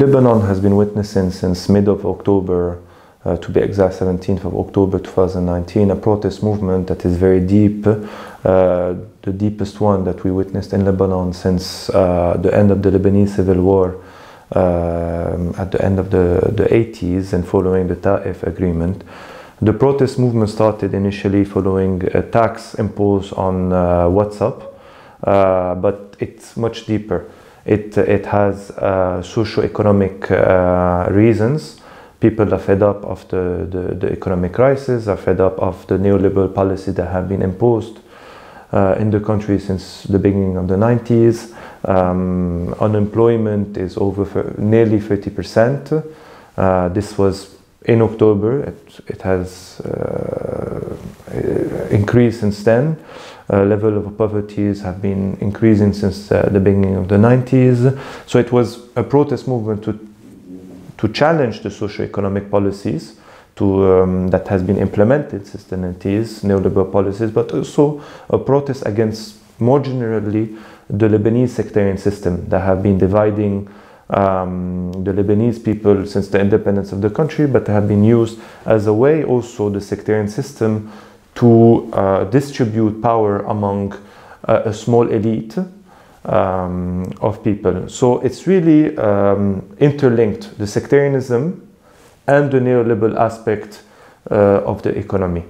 Lebanon has been witnessing since mid of October, uh, to be exact, 17th of October 2019, a protest movement that is very deep, uh, the deepest one that we witnessed in Lebanon since uh, the end of the Lebanese civil war um, at the end of the, the 80s and following the Ta'if agreement. The protest movement started initially following a tax imposed on uh, WhatsApp, uh, but it's much deeper. It, it has uh, socio-economic uh, reasons. People are fed up of the, the, the, economic crisis, are fed up of the neoliberal policies that have been imposed uh, in the country since the beginning of the 90s. Um, unemployment is over nearly 30%. Uh, this was in October. It, it has uh, increased since then. Uh, level of poverty have been increasing since uh, the beginning of the 90s. So it was a protest movement to, to challenge the socio-economic policies to, um, that has been implemented since the 90s, neoliberal policies, but also a protest against more generally the Lebanese sectarian system that have been dividing um, the Lebanese people since the independence of the country, but have been used as a way also the sectarian system to uh, distribute power among uh, a small elite um, of people. So it's really um, interlinked, the sectarianism and the neoliberal aspect uh, of the economy.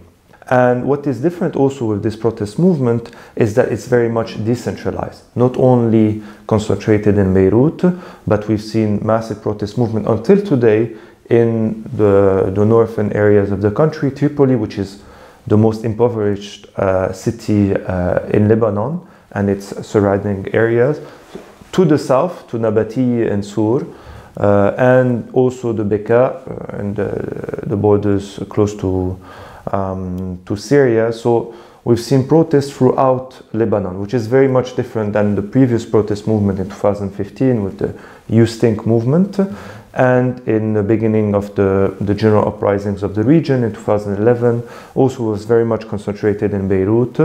And what is different also with this protest movement is that it's very much decentralized, not only concentrated in Beirut, but we've seen massive protest movement until today in the, the northern areas of the country, Tripoli, which is the most impoverished uh, city uh, in Lebanon and its surrounding areas, to the south, to Nabati and Sur, uh, and also the Bekaa and the borders close to um, to Syria. So we've seen protests throughout Lebanon, which is very much different than the previous protest movement in 2015 with the You Stink movement. And in the beginning of the, the general uprisings of the region in 2011, also was very much concentrated in Beirut.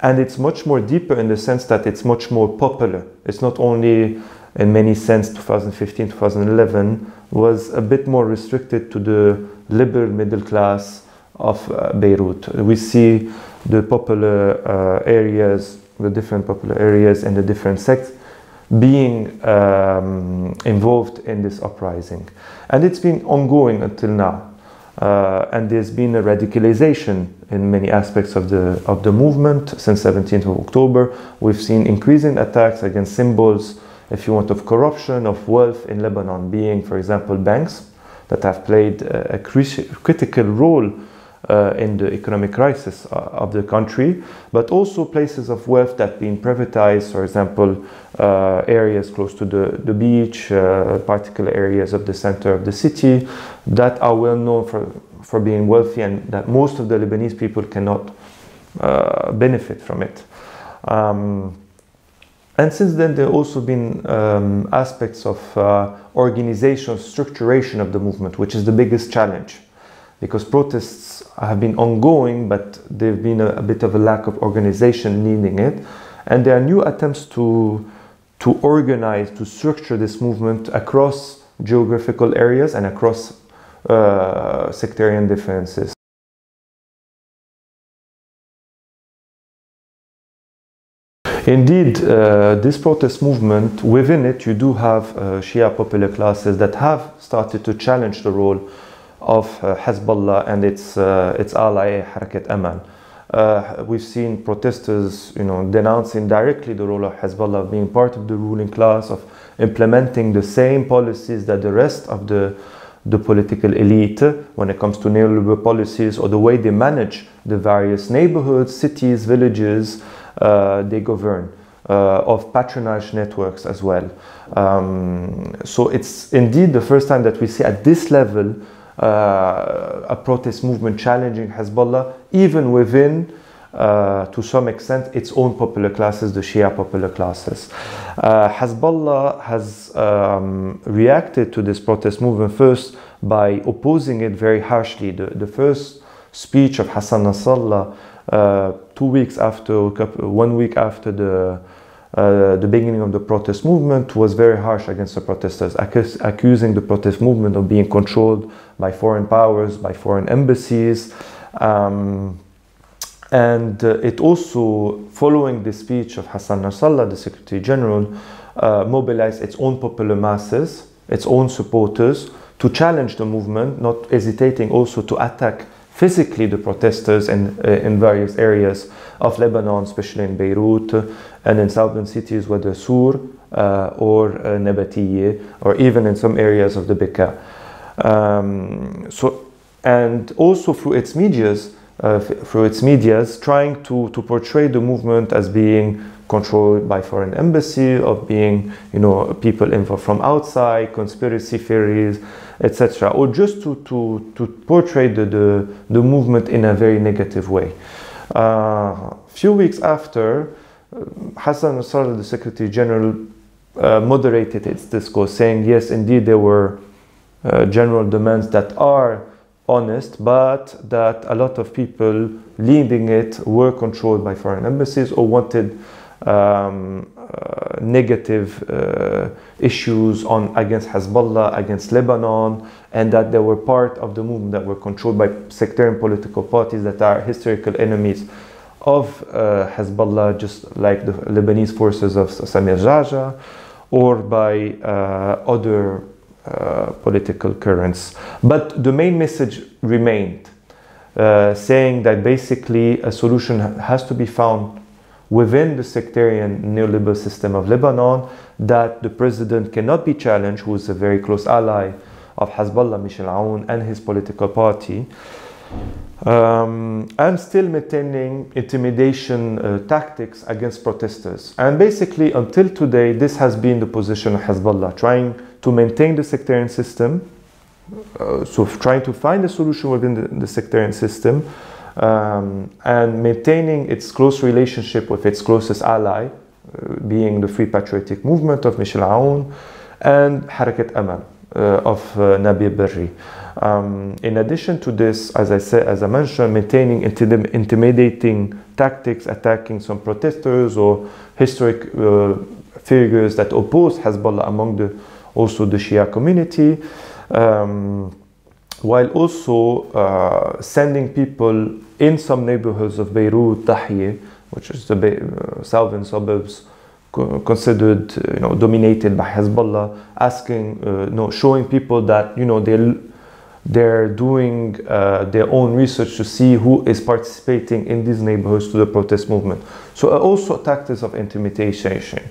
And it's much more deeper in the sense that it's much more popular. It's not only in many sense 2015, 2011 was a bit more restricted to the liberal middle class of uh, Beirut. We see the popular uh, areas, the different popular areas and the different sects being um, involved in this uprising. And it's been ongoing until now. Uh, and there's been a radicalization in many aspects of the, of the movement since 17th of October. We've seen increasing attacks against symbols, if you want, of corruption, of wealth in Lebanon, being, for example, banks that have played a, a critical role uh, in the economic crisis uh, of the country, but also places of wealth that have been privatized, for example, uh, areas close to the, the beach, uh, particular areas of the center of the city that are well known for, for being wealthy and that most of the Lebanese people cannot uh, benefit from it. Um, and since then, there have also been um, aspects of uh, organization, structuration of the movement, which is the biggest challenge because protests have been ongoing, but there've been a, a, bit of a lack of organization leading it. And there are new attempts to, to organize, to structure this movement across geographical areas and across uh, sectarian differences. Indeed, uh, this protest movement, within it, you do have uh, Shia popular classes that have started to challenge the role of uh, Hezbollah and its, uh, its ally Harakat Amal. Uh, we've seen protesters you know, denouncing directly the role of Hezbollah being part of the ruling class, of implementing the same policies that the rest of the, the political elite when it comes to neoliberal policies or the way they manage the various neighborhoods, cities, villages uh, they govern. Uh, of patronage networks as well. Um, so it's indeed the first time that we see at this level uh, a protest movement challenging Hezbollah, even within, uh, to some extent, its own popular classes, the Shia popular classes. Uh, Hezbollah has um, reacted to this protest movement first by opposing it very harshly. The, the first speech of Hassan Nasrallah uh, two weeks after, one week after the uh, the beginning of the protest movement was very harsh against the protesters, accus accusing the protest movement of being controlled by foreign powers, by foreign embassies. Um, and uh, it also, following the speech of Hassan Nasrallah, the Secretary General, uh, mobilized its own popular masses, its own supporters, to challenge the movement, not hesitating also to attack physically the protesters in, uh, in various areas of Lebanon, especially in Beirut and in southern cities, whether Sur uh, or uh, or even in some areas of the Bekaa. Um, so, and also through its medias, uh, through its medias, trying to, to portray the movement as being controlled by foreign embassy, of being, you know, people involved from outside, conspiracy theories, etc., or just to, to, to portray the, the, the movement in a very negative way. A uh, few weeks after, uh, Hassan Nasrallah, the Secretary General, uh, moderated its discourse, saying, yes, indeed, there were general demands that are honest, but that a lot of people leading it were controlled by foreign embassies or wanted um, uh, negative uh, issues on against Hezbollah, against Lebanon, and that they were part of the movement that were controlled by sectarian political parties that are historical enemies of uh, Hezbollah, just like the Lebanese forces of Samir Geagea, or by uh, other uh, political currents. But the main message remained, uh, saying that basically a solution has to be found within the sectarian neoliberal system of Lebanon that the president cannot be challenged, who is a very close ally of Hezbollah, Michel Aoun, and his political party, um, and still maintaining intimidation uh, tactics against protesters. And basically, until today, this has been the position of Hezbollah, trying to maintain the sectarian system, uh, so trying to find a solution within the, the sectarian system, um, and maintaining its close relationship with its closest ally, uh, being the Free Patriotic Movement of Michel Aoun and Harakat Amal uh, of uh, Nabih Berri. Um, in addition to this, as I said, as I mentioned, maintaining intim intimidating tactics, attacking some protesters or historic uh, figures that oppose Hezbollah among the also the Shia community. Um, while also uh, sending people in some neighborhoods of Beirut, Tahrir, which is the uh, southern suburbs considered you know dominated by Hezbollah, asking uh, know showing people that you know they they're doing uh, their own research to see who is participating in these neighborhoods to the protest movement. So uh, also tactics of intimidation.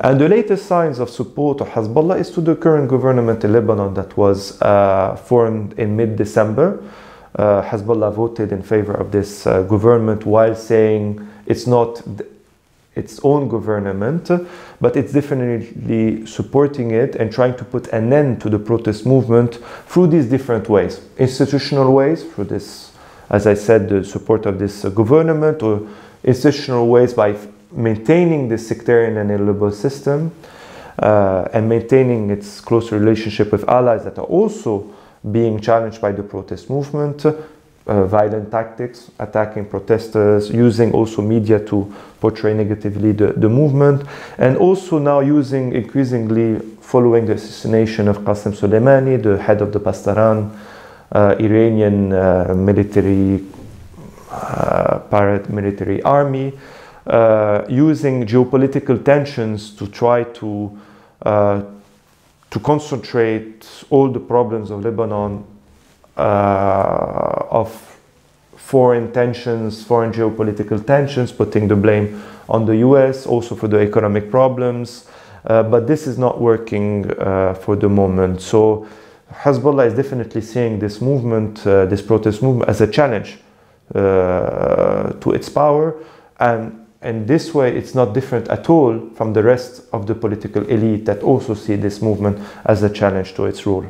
And the latest signs of support of Hezbollah is to the current government in Lebanon that was uh, formed in mid-December. Uh, Hezbollah voted in favor of this uh, government while saying it's not its own government, but it's definitely supporting it and trying to put an end to the protest movement through these different ways. Institutional ways, through this, as I said, the support of this government, or institutional ways by maintaining the sectarian and illiberal system uh, and maintaining its close relationship with allies that are also being challenged by the protest movement, uh, violent tactics, attacking protesters, using also media to portray negatively the, the movement, and also now using increasingly following the assassination of Qasem Soleimani, the head of the Pasdaran uh, Iranian uh, military uh, paramilitary army, uh, using geopolitical tensions to try to uh, to concentrate all the problems of Lebanon uh, of foreign tensions, foreign geopolitical tensions, putting the blame on the US also for the economic problems. Uh, but this is not working uh, for the moment. So Hezbollah is definitely seeing this movement, uh, this protest movement, as a challenge uh, to its power. And in this way, it's not different at all from the rest of the political elite that also see this movement as a challenge to its rule.